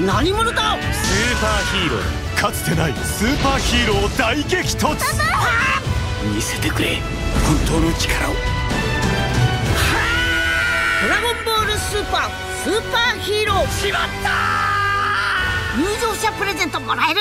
何者だ？スーパーヒーロー。かつてないスーパーヒーロー大激突。見せてくれ。本当の力を。ドラゴンボールスーパー。スーパーヒーロー。しまった入場者プレゼントもらえる。